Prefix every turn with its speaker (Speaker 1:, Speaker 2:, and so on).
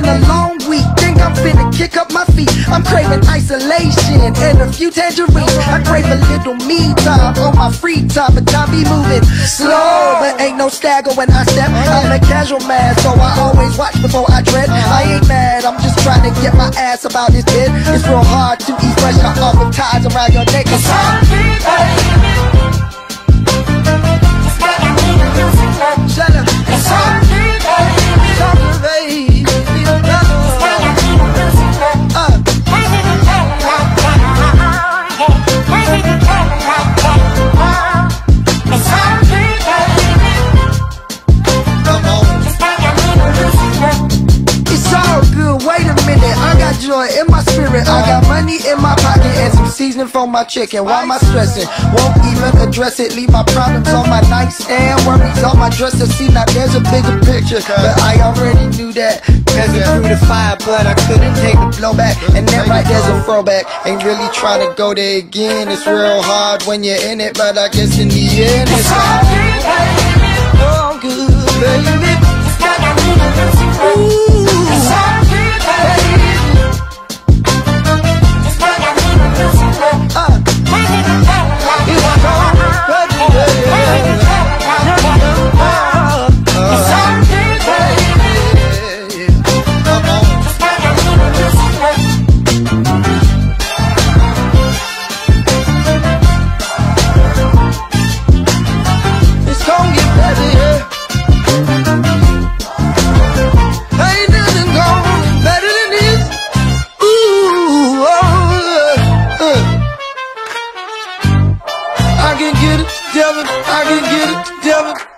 Speaker 1: been a long week. Think I'm finna kick up my feet. I'm craving isolation and a few tangerines. I crave a little me time on my free time, but time be moving slow. But ain't no stagger when I step. I'm a casual man, so I always watch before I tread. I ain't mad, I'm just trying to get my ass about this bed. It's real hard to eat fresh off of ties around your neck. It's Shut joy in my spirit. I got money in my pocket and some seasoning for my chicken. Why am I stressing? Won't even address it. Leave my problems on my nightstand. Worries on my dresser. See, now there's a bigger picture. But I already knew that. Cause it through the fire, but I couldn't take the blowback. And then right there's a throwback. Ain't really trying to go there again. It's real hard when you're in it, but I guess in the end it's all Together. I can get it together.